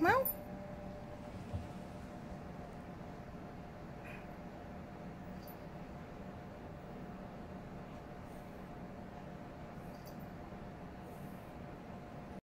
Well,